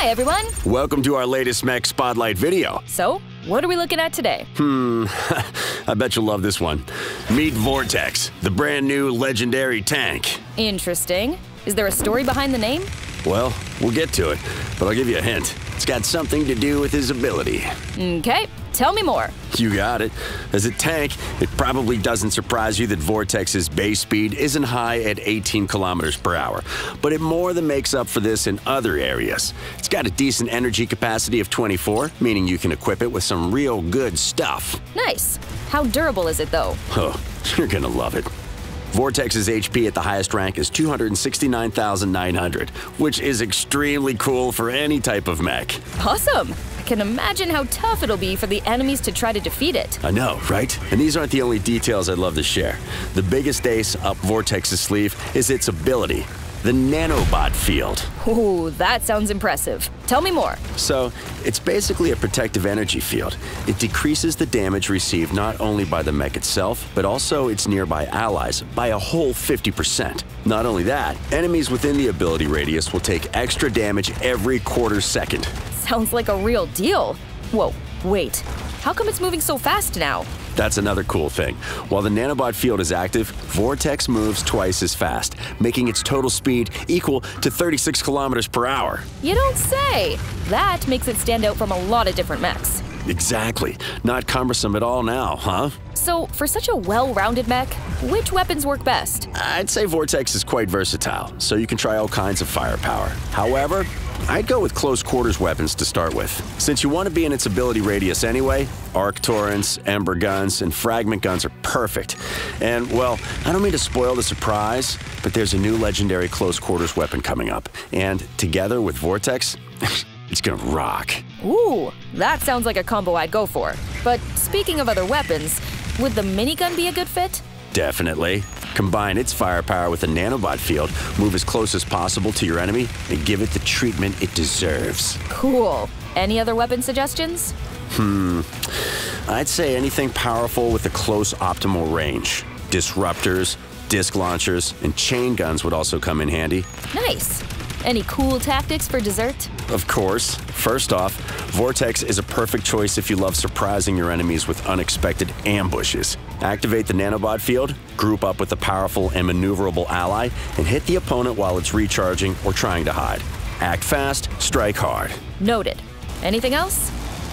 Hi, everyone. Welcome to our latest Mech Spotlight video. So, what are we looking at today? Hmm, I bet you'll love this one. Meet Vortex, the brand new legendary tank. Interesting. Is there a story behind the name? Well, we'll get to it, but I'll give you a hint. It's got something to do with his ability. Okay, tell me more. You got it. As a tank, it probably doesn't surprise you that Vortex's base speed isn't high at 18 kilometers per hour, but it more than makes up for this in other areas. It's got a decent energy capacity of 24, meaning you can equip it with some real good stuff. Nice. How durable is it, though? Oh, you're gonna love it. Vortex's HP at the highest rank is 269,900, which is extremely cool for any type of mech. Awesome. Can imagine how tough it'll be for the enemies to try to defeat it. I know, right? And these aren't the only details I'd love to share. The biggest ace up Vortex's sleeve is its ability, the nanobot field. Ooh, that sounds impressive. Tell me more. So, it's basically a protective energy field. It decreases the damage received not only by the mech itself, but also its nearby allies by a whole 50%. Not only that, enemies within the ability radius will take extra damage every quarter second. Sounds like a real deal. Whoa, wait. How come it's moving so fast now? That's another cool thing. While the nanobot field is active, Vortex moves twice as fast, making its total speed equal to 36 kilometers per hour. You don't say. That makes it stand out from a lot of different mechs. Exactly. Not cumbersome at all now, huh? So, for such a well rounded mech, which weapons work best? I'd say Vortex is quite versatile, so you can try all kinds of firepower. However, I'd go with close quarters weapons to start with. Since you want to be in its ability radius anyway, arc torrents, ember guns, and fragment guns are perfect. And, well, I don't mean to spoil the surprise, but there's a new legendary close quarters weapon coming up. And together with Vortex, it's gonna rock. Ooh, that sounds like a combo I'd go for. But speaking of other weapons, would the minigun be a good fit? Definitely. Combine its firepower with a nanobot field, move as close as possible to your enemy, and give it the treatment it deserves. Cool. Any other weapon suggestions? Hmm. I'd say anything powerful with a close optimal range. Disruptors, disc launchers, and chain guns would also come in handy. Nice. Any cool tactics for dessert? Of course. First off, Vortex is a perfect choice if you love surprising your enemies with unexpected ambushes. Activate the nanobot field, group up with a powerful and maneuverable ally, and hit the opponent while it's recharging or trying to hide. Act fast, strike hard. Noted. Anything else?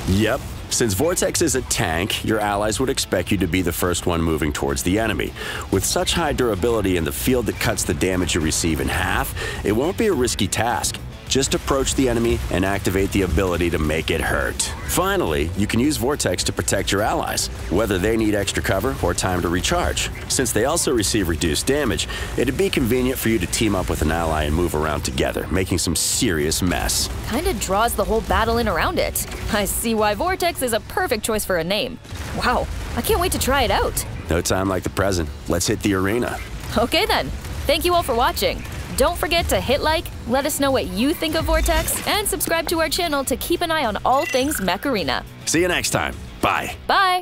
Yep. Since Vortex is a tank, your allies would expect you to be the first one moving towards the enemy. With such high durability and the field that cuts the damage you receive in half, it won't be a risky task. Just approach the enemy and activate the ability to make it hurt. Finally, you can use Vortex to protect your allies, whether they need extra cover or time to recharge. Since they also receive reduced damage, it'd be convenient for you to team up with an ally and move around together, making some serious mess. Kinda draws the whole battle in around it. I see why Vortex is a perfect choice for a name. Wow, I can't wait to try it out. No time like the present. Let's hit the arena. Okay then. Thank you all for watching. Don't forget to hit like, let us know what you think of Vortex, and subscribe to our channel to keep an eye on all things Mech Arena. See you next time. Bye. Bye!